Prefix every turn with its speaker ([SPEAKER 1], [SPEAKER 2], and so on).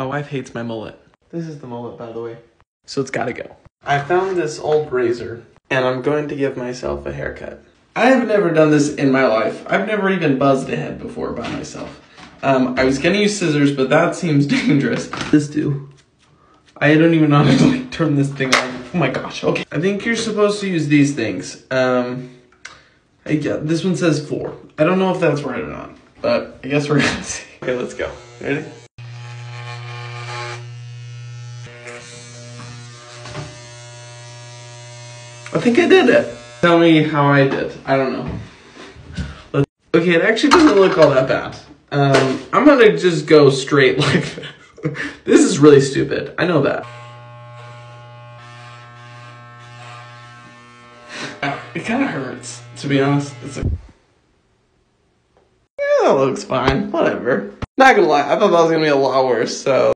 [SPEAKER 1] My wife hates my mullet. This is the mullet, by the way. So it's gotta go. I found this old razor, and I'm going to give myself a haircut. I have never done this in my life. I've never even buzzed a head before by myself. Um, I was gonna use scissors, but that seems dangerous. This do. I don't even know how to like turn this thing on. Oh my gosh, okay. I think you're supposed to use these things. Um, I, yeah, this one says four. I don't know if that's right or not, but I guess we're gonna see. Okay, let's go. Ready? I think I did it. Tell me how I did. I don't know. Let's, okay, it actually doesn't look all that bad. Um, I'm gonna just go straight like this. this is really stupid. I know that. It kind of hurts, to be honest. It's like, yeah, that looks fine. Whatever. Not gonna lie, I thought that was gonna be a lot worse. So.